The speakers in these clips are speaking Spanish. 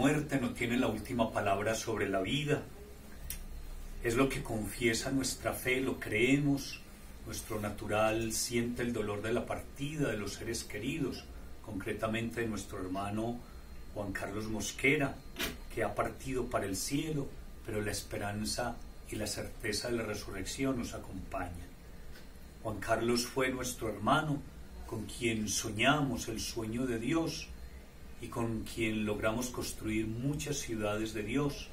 muerte no tiene la última palabra sobre la vida. Es lo que confiesa nuestra fe, lo creemos. Nuestro natural siente el dolor de la partida de los seres queridos, concretamente de nuestro hermano Juan Carlos Mosquera, que ha partido para el cielo, pero la esperanza y la certeza de la resurrección nos acompañan. Juan Carlos fue nuestro hermano, con quien soñamos el sueño de Dios y con quien logramos construir muchas ciudades de Dios.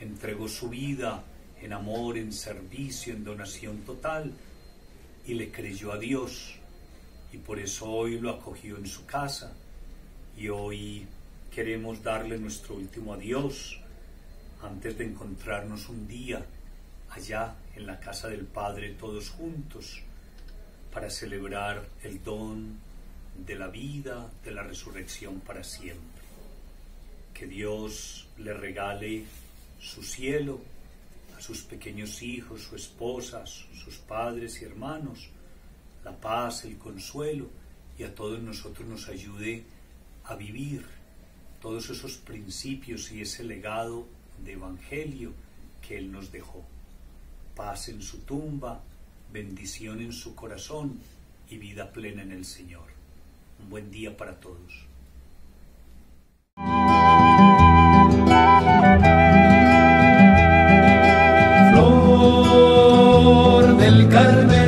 Entregó su vida en amor, en servicio, en donación total y le creyó a Dios. Y por eso hoy lo acogió en su casa y hoy queremos darle nuestro último adiós antes de encontrarnos un día allá en la casa del Padre todos juntos para celebrar el don de la vida, de la resurrección para siempre. Que Dios le regale su cielo a sus pequeños hijos, su esposa, sus padres y hermanos, la paz, el consuelo y a todos nosotros nos ayude a vivir todos esos principios y ese legado de evangelio que Él nos dejó. Paz en su tumba, bendición en su corazón y vida plena en el Señor. Un buen día para todos. Flor del Carmen.